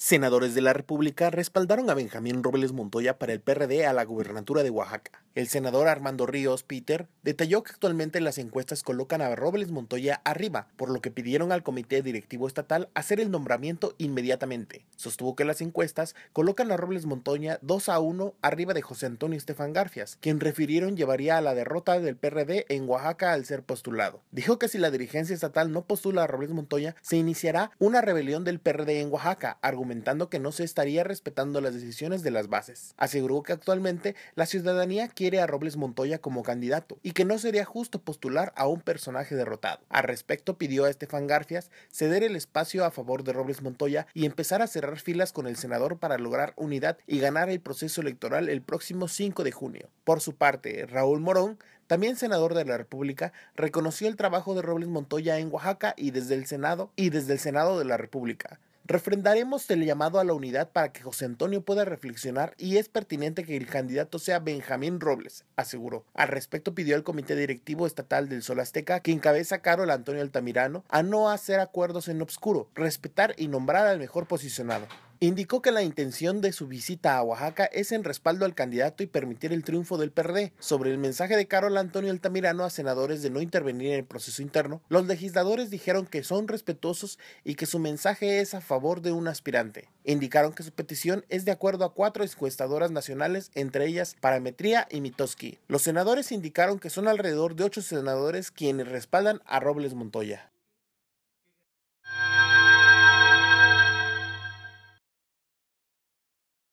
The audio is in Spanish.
Senadores de la República respaldaron a Benjamín Robles Montoya para el PRD a la gubernatura de Oaxaca. El senador Armando Ríos Peter detalló que actualmente las encuestas colocan a Robles Montoya arriba, por lo que pidieron al Comité Directivo Estatal hacer el nombramiento inmediatamente. Sostuvo que las encuestas colocan a Robles Montoya 2 a 1 arriba de José Antonio Estefan Garfias, quien refirieron llevaría a la derrota del PRD en Oaxaca al ser postulado. Dijo que si la dirigencia estatal no postula a Robles Montoya, se iniciará una rebelión del PRD en Oaxaca, que no se estaría respetando las decisiones de las bases. Aseguró que actualmente la ciudadanía quiere a Robles Montoya como candidato y que no sería justo postular a un personaje derrotado. Al respecto pidió a Estefan Garfias ceder el espacio a favor de Robles Montoya y empezar a cerrar filas con el senador para lograr unidad y ganar el proceso electoral el próximo 5 de junio. Por su parte, Raúl Morón también senador de la República, reconoció el trabajo de Robles Montoya en Oaxaca y desde el Senado y desde el Senado de la República. Refrendaremos el llamado a la unidad para que José Antonio pueda reflexionar y es pertinente que el candidato sea Benjamín Robles, aseguró. Al respecto pidió al Comité Directivo Estatal del Sol Azteca, que encabeza Carol Antonio Altamirano, a no hacer acuerdos en obscuro, respetar y nombrar al mejor posicionado. Indicó que la intención de su visita a Oaxaca es en respaldo al candidato y permitir el triunfo del PRD. Sobre el mensaje de Carol Antonio Altamirano a senadores de no intervenir en el proceso interno, los legisladores dijeron que son respetuosos y que su mensaje es a favor de un aspirante. Indicaron que su petición es de acuerdo a cuatro encuestadoras nacionales, entre ellas Parametría y Mitoski. Los senadores indicaron que son alrededor de ocho senadores quienes respaldan a Robles Montoya.